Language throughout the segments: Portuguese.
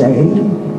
stayed.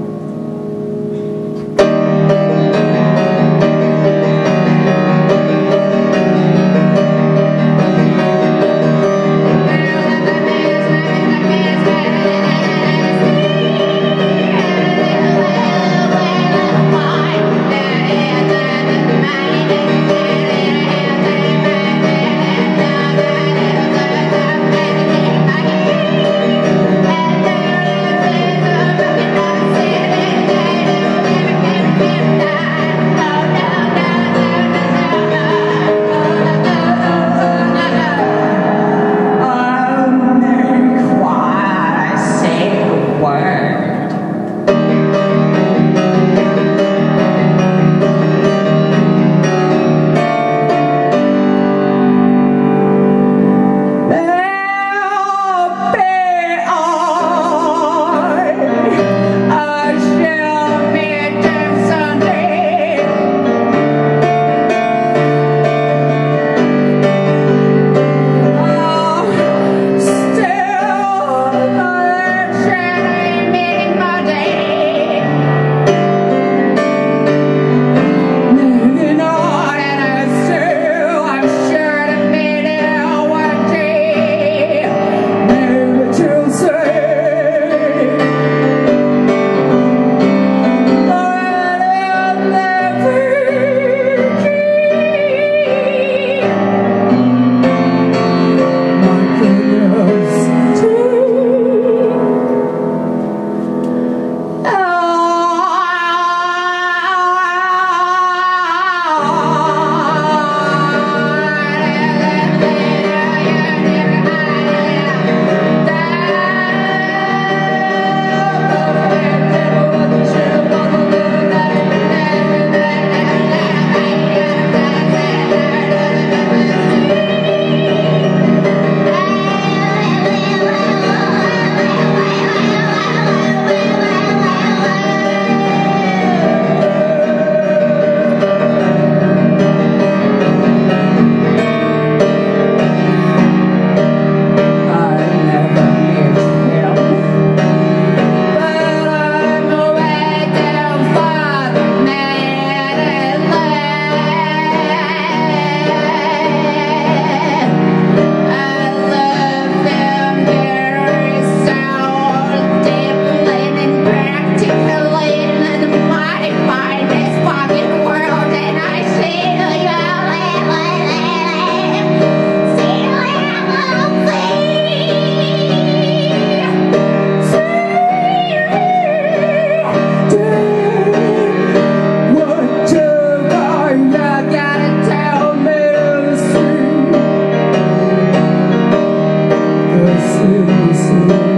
você.